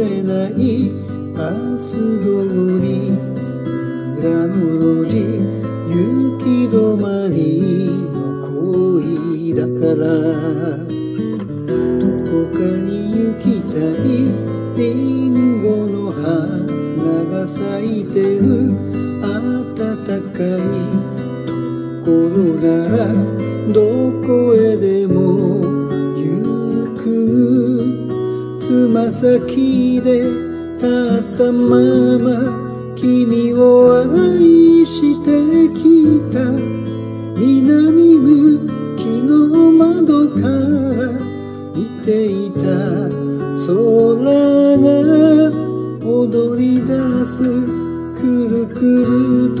せないバス通り裏の路地止まりの恋だから。ま先で立ったまま君を愛してきた。南向きの窓から見ていた。空が踊り出すくるくると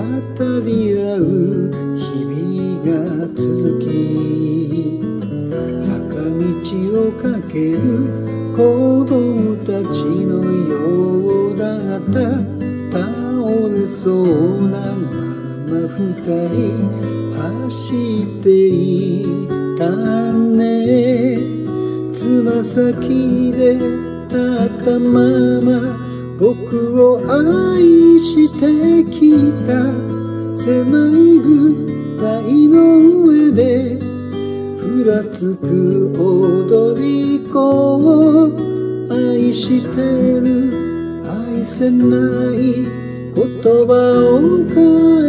語り合う日々が続き坂道を駆ける子供たちのようだった倒れそうなまま二人走っていたね。つま先で立ったまま僕を愛してきた狭い舞台の上でふらつく踊り子を愛してる。愛せない言葉を変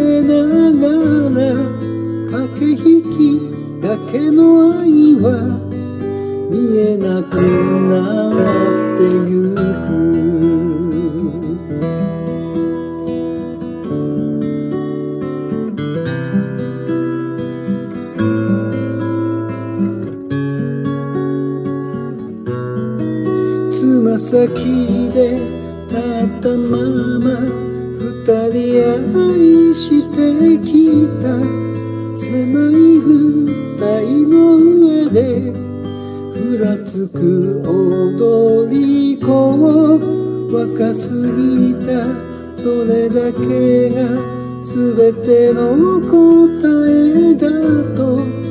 えながら駆け引きだけの愛は見えなくなってゆく。先で立ったまま二人愛してきた。狭い舞台の上でふらつく踊り子を若すぎた。それだけが全ての答えだと。